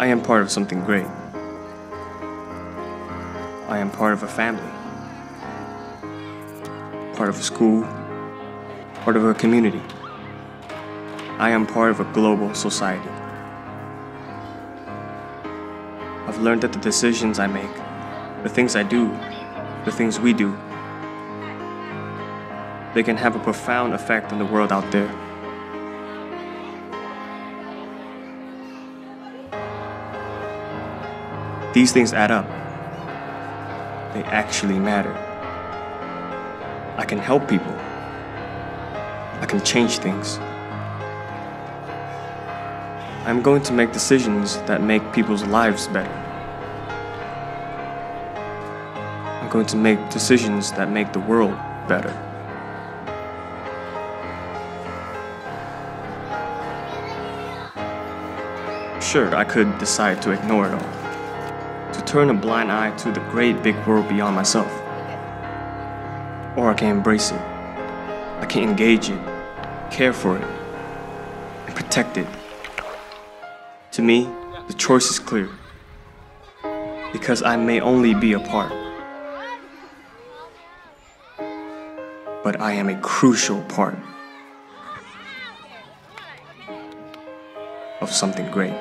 I am part of something great. I am part of a family, part of a school, part of a community. I am part of a global society. I've learned that the decisions I make, the things I do, the things we do, they can have a profound effect on the world out there. These things add up. They actually matter. I can help people. I can change things. I'm going to make decisions that make people's lives better. I'm going to make decisions that make the world better. Sure, I could decide to ignore it all, to turn a blind eye to the great big world beyond myself. Or I can embrace it. I can engage it, care for it, and protect it. To me, the choice is clear. Because I may only be a part, but I am a crucial part of something great.